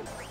you